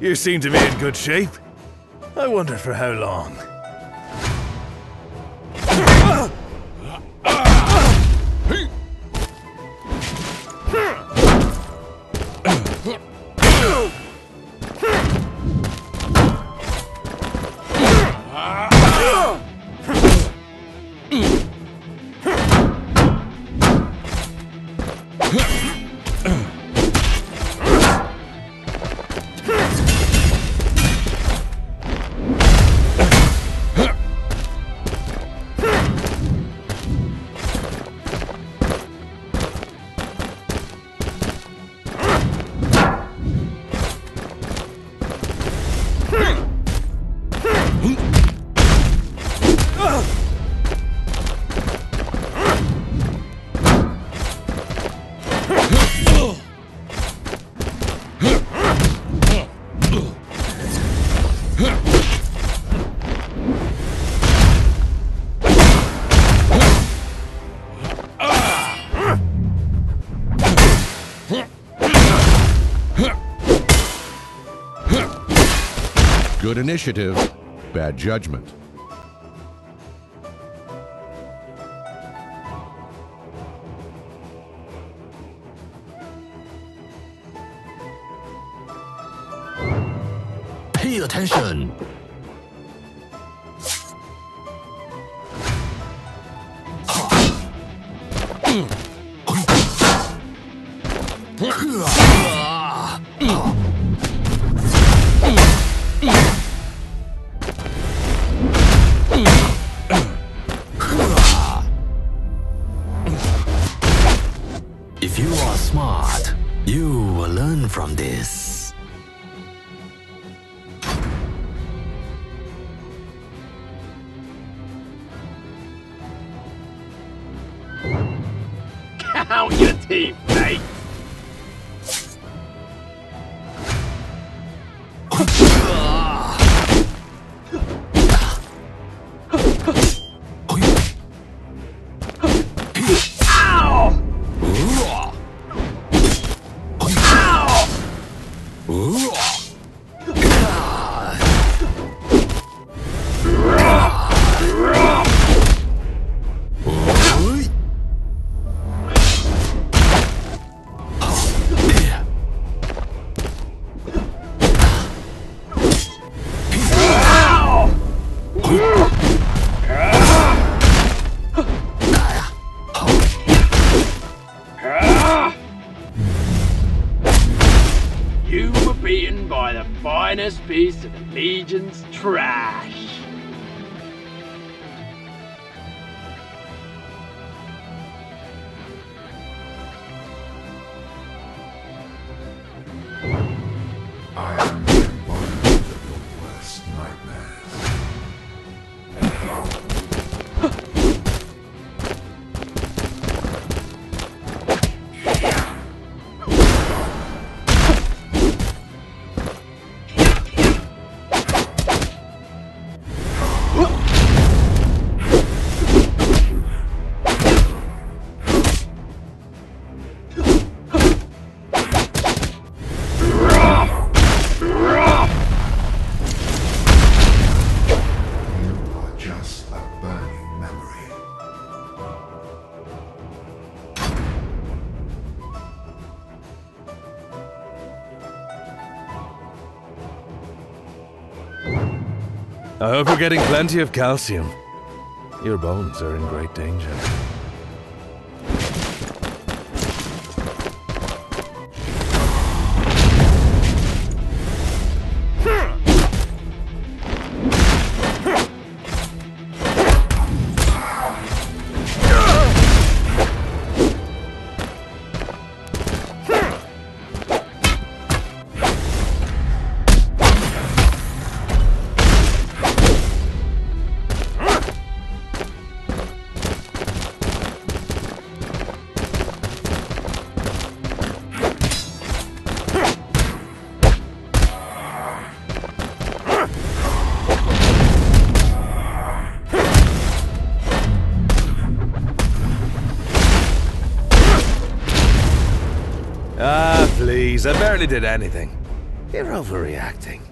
You seem to be in good shape. I wonder for how long. Good initiative, bad judgment. Pay attention. Are you will learn from this. Count your teeth, mate. Beaten by the finest piece of the Legion's trash. I hope you're getting plenty of calcium. Your bones are in great danger. Ah, please, I barely did anything. You're overreacting.